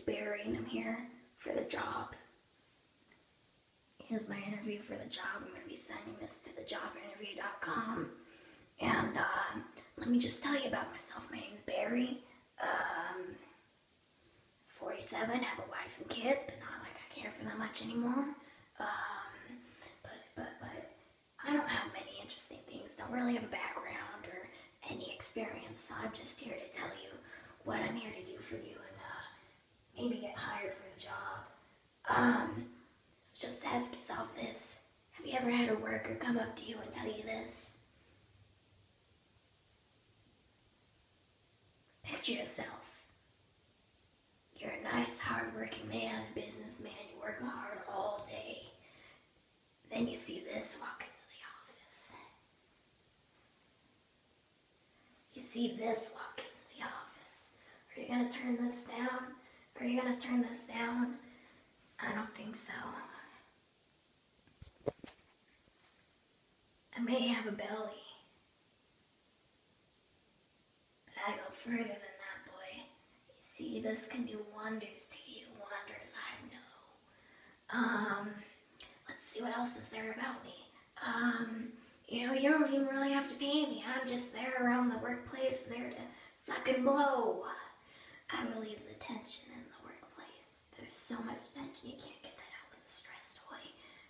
Barry, and I'm here for the job. Here's my interview for the job. I'm going to be sending this to thejobinterview.com. And uh, let me just tell you about myself. My name's Barry. Um, 47, have a wife and kids, but not like I care for them much anymore. Um, but, but, but I don't have many interesting things. Don't really have a background or any experience. So I'm just here to tell you what I'm here to do for you maybe get hired for the job. Um, so just ask yourself this. Have you ever had a worker come up to you and tell you this? Picture yourself. You're a nice, hardworking man, businessman, you work hard all day. Then you see this walk into the office. You see this walk into the office. Are you gonna turn this down? Are you gonna turn this down? I don't think so. I may have a belly, but I go further than that, boy. You see, this can do wonders to you, wonders I know. Um, let's see what else is there about me. Um, you know, you don't even really have to pay me. I'm just there around the workplace, there to suck and blow. I relieve the tension in the workplace. There's so much tension, you can't get that out with a stress toy.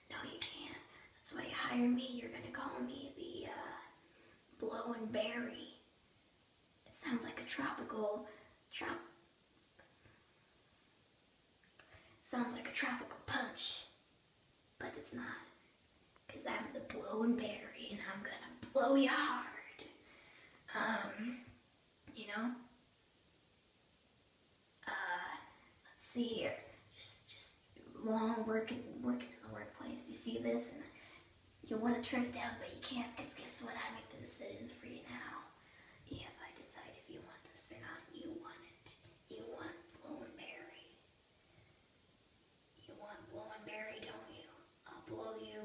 No, you can't. That's why you hire me. You're gonna call me the uh, blowing Barry. It sounds like a tropical trop. Sounds like a tropical punch, but it's not. Cause I'm the blowing Barry, and I'm gonna blow you hard. Um, you know. Uh, let's see here. Long working, working in the workplace. You see this, and you want to turn it down, but you can't. Cause guess what? I make the decisions for you now. Yeah, I decide if you want this or not. You want it. You want blowing Barry. You want blowing Barry, don't you? I'll blow you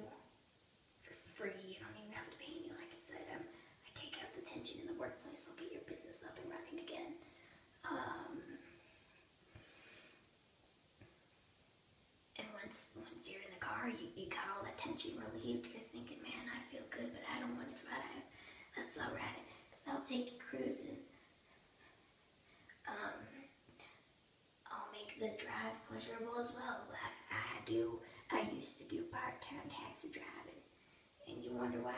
for free. You don't even have to pay me. Like I said, um, I take out the tension in the workplace. I'll get your business up and running again. Um, and once once you're in the car, you, you all relieved. You're thinking, man, I feel good, but I don't want to drive. That's all right, cause I'll take you cruising. Um, I'll make the drive pleasurable as well. I, I do. I used to do part-time taxi driving, and you wonder why?